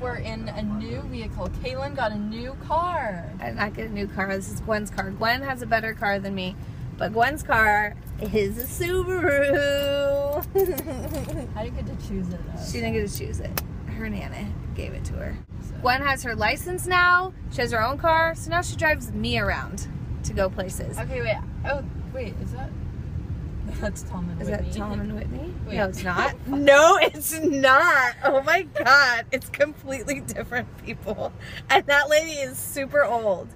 We're in a new vehicle. Kaelyn got a new car. I did not get a new car. This is Gwen's car. Gwen has a better car than me, but Gwen's car is a Subaru. I didn't get to choose it though. she didn't get to choose it. Her nana gave it to her. Gwen has her license now. She has her own car, so now she drives me around to go places. Okay, wait. Oh, wait. Is that? That's Tom and Is Whitney. that Tom and Whitney? Wait. No, it's not. no, it's not. Oh my god. It's completely different people. And that lady is super old.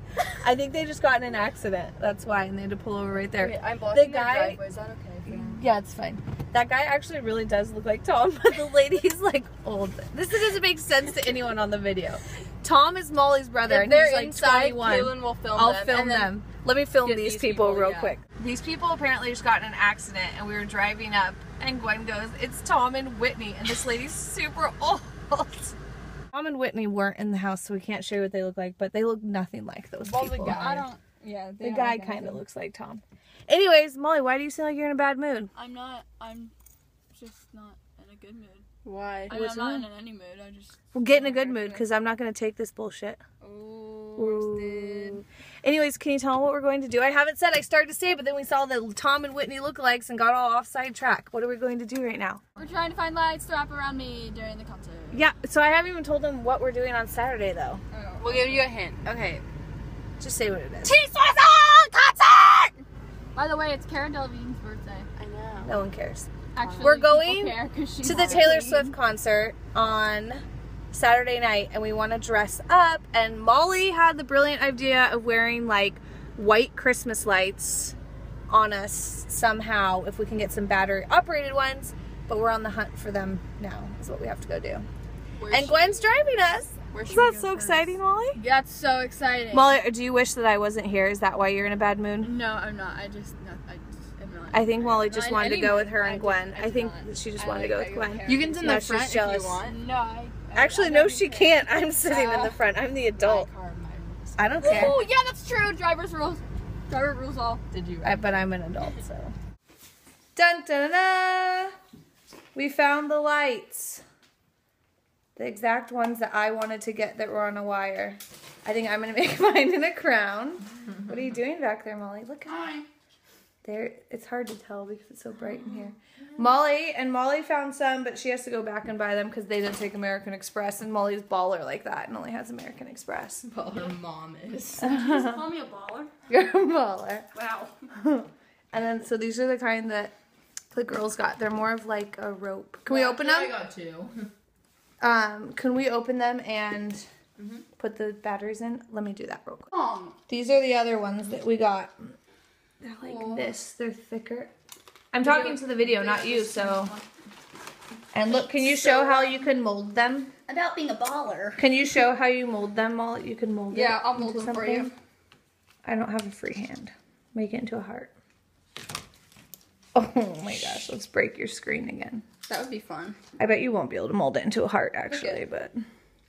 I think they just got in an accident. That's why, and they had to pull over right there. Wait, I'm blocking The guy- driveway. Is that okay? for? Yeah, it's fine. That guy actually really does look like Tom, but the lady's like old. This doesn't make sense to anyone on the video. Tom is Molly's brother, If and they're he's like inside, 21. Kaelyn will film I'll them. film them. Let me film these, these people, people, real yeah. quick. These people apparently just got in an accident, and we were driving up, and Gwen goes, "It's Tom and Whitney," and this lady's super old. Tom and Whitney weren't in the house, so we can't show you what they look like, but they look nothing like those Well, people. I don't. Yeah, The guy kind of looks like Tom. Anyways, Molly, why do you seem like you're in a bad mood? I'm not. I'm just not in a good mood. Why? I mean, What's I'm not wrong? in any mood. I just. Well, get in a good mood, because I'm not going to take this bullshit. Oh, Ooh. Anyways, can you tell them what we're going to do? I haven't said I started to say, but then we saw the Tom and Whitney lookalikes and got all offside track. What are we going to do right now? We're trying to find lights to wrap around me during the concert. Yeah, so I haven't even told them what we're doing on Saturday though. Oh. We'll give you a hint. Okay. Just say what it is. concert. By the way, it's Cara Delevingne's birthday. I know. No one cares. Actually, We're going care 'cause To the Taylor clean. Swift concert on Saturday night, and we want to dress up. And Molly had the brilliant idea of wearing like white Christmas lights on us somehow if we can get some battery operated ones. But we're on the hunt for them now, is what we have to go do. Where's And she- Gwen's driving us. Where Is that so first? exciting, Molly? That's so exciting. Molly, do you wish that I wasn't here? Is that why you're in a bad mood? no, I'm not. I just. No, I just am not. I think Molly Not just wanted to go with her I and did- Gwen. I I think not. she just I wanted to go with Gwen. You can sit in the front if you want. No, I. Actually, no, she can't. I'm sitting in the front. I'm the adult. My car, my rules. I don't care. Oh yeah, that's true. Driver's rules. Driver rules all. Did you? I, but I'm an adult, so. Dun dun dun! dun. We found the lights. The exact ones that I wanted to get that were on a wire. I think I'm gonna make mine in a crown. What are you doing back there, Molly? Look at there. It's hard to tell because it's so bright in here. Molly and Molly found some, but she has to go back and buy them because they didn't take American Express. And Molly's baller like that and only has American Express. Baller mom is. Call me a baller. You're a baller. Wow. And then, so these are the kind that the girls got. They're more of like a rope. Can we open I them? got two. Um, can we open them and put the batteries in? Let me do that real quick. Um, These are the other ones that we got. They're like this. They're thicker. I'm talking to the video, not you. So, and look, can you show how you can mold them? about being a baller. Can you show how you mold them? All you can mold. Yeah, it I'll mold into them for you. something? I don't have a free hand. Make it into a heart. Oh my gosh, let's break your screen again. That would be fun. I bet you won't be able to mold it into a heart actually, but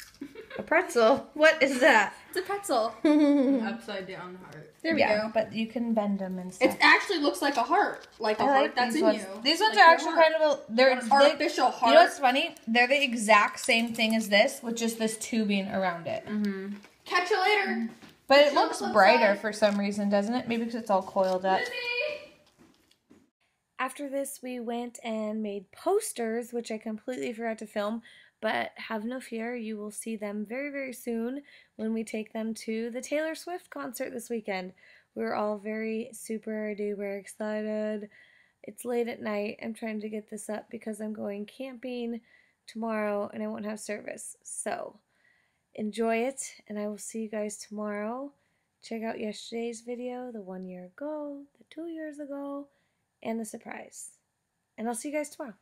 a pretzel. What is that? It's a pretzel. Upside down heart. There we yeah, go. but you can bend them and stuff. It actually looks like a heart, like a I heart like that's these in ones. you. These ones Like are actually heart. kind of a they're An they- artificial heart. You know what's funny? They're the exact same thing as this, with just this tubing around it. Mm-hmm. Catch you later. But it looks brighter side. for some reason, doesn't it? Maybe because it's all coiled up. After this, we went and made posters, which I completely forgot to film. But have no fear, you will see them very, very soon when we take them to the Taylor Swift concert this weekend. We're all very super duper excited. It's late at night. I'm trying to get this up because I'm going camping tomorrow and I won't have service. So enjoy it, and I will see you guys tomorrow. Check out yesterday's video, the one year ago, the two years ago, and the surprise. And I'll see you guys tomorrow.